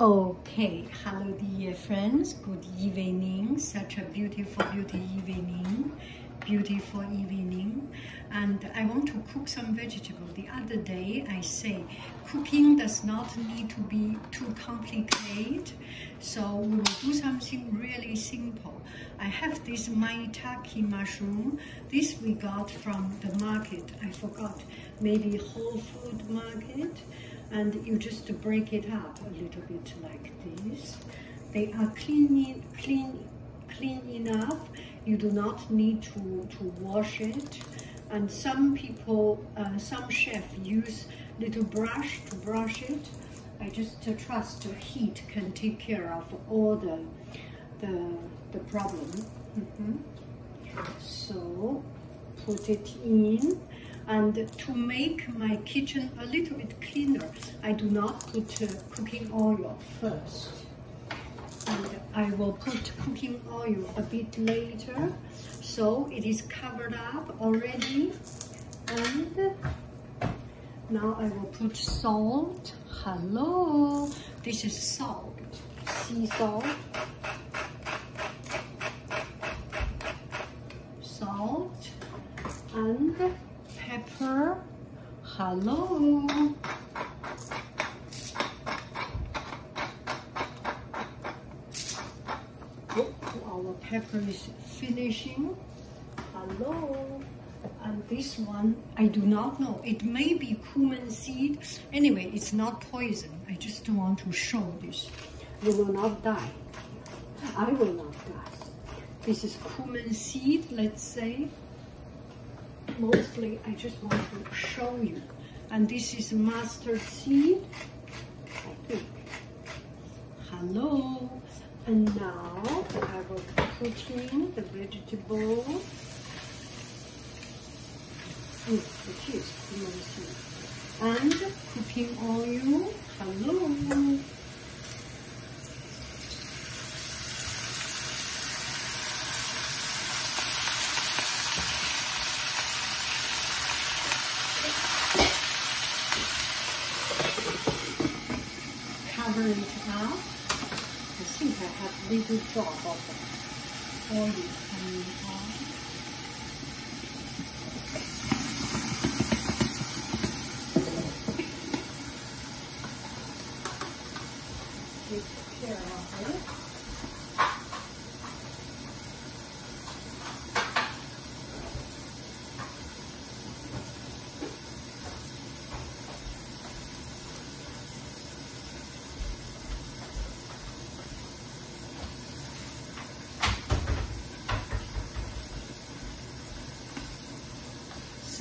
Okay, hello dear friends, good evening, such a beautiful, beautiful evening, beautiful evening. And I want to cook some vegetable. The other day I say cooking does not need to be too complicated. So we will do something really simple. I have this maitake mushroom. This we got from the market. I forgot, maybe Whole Food Market and you just break it up a little bit like this. They are clean, clean, clean enough. You do not need to, to wash it. And some people, uh, some chef use little brush to brush it. I just uh, trust the heat can take care of all the, the, the problem. Mm -hmm. So put it in and to make my kitchen a little bit cleaner, I do not put uh, cooking oil first. And I will put cooking oil a bit later. So it is covered up already. And now I will put salt. Hello, this is salt, sea salt. Salt and pepper. Hello. Oh, our pepper is finishing. Hello. And this one, I do not know. It may be cumin seed. Anyway, it's not poison. I just want to show this. You will not die. I will not die. This is cumin seed, let's say mostly I just want to show you. And this is mustard seed, I think. Hello. And now I will put in the vegetable. Mm, it is. And cooking oil. Hello. Cover it up. I think I have little drop of oil. Take care of it.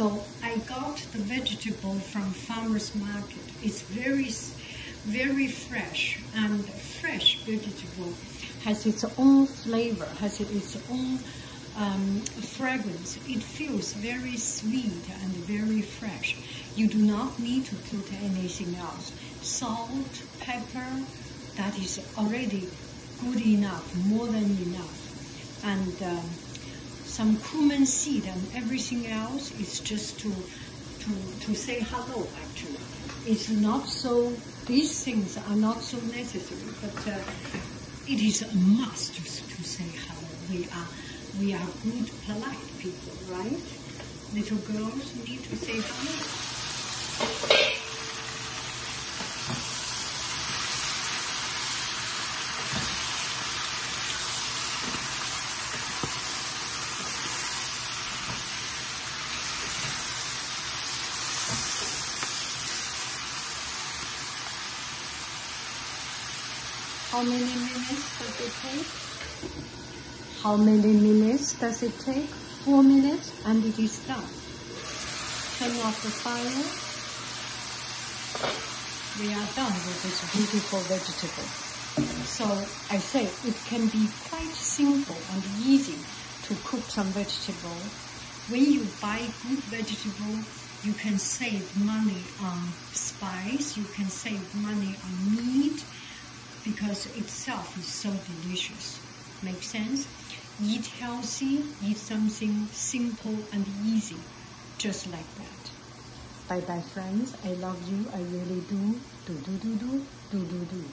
So I got the vegetable from farmer's market. It's very, very fresh and fresh vegetable has its own flavor, has its own um, fragrance. It feels very sweet and very fresh. You do not need to put anything else. Salt, pepper, that is already good enough, more than enough. And um, some cumin seed and everything else is just to, to, to say hello, actually. It's not so, these things are not so necessary, but uh, it is a must to say hello. We are, we are good, polite people, right? Little girls need to say hello. How many minutes does it take? How many minutes does it take? Four minutes and it is done. Turn off the fire. We are done with this beautiful vegetable. So I say it can be quite simple and easy to cook some vegetable. When you buy good vegetable, you can save money on spice, you can save money on meat, because itself is so delicious. Make sense? Eat healthy, eat something simple and easy, just like that. Bye bye friends, I love you, I really do. Do do do do, do do do.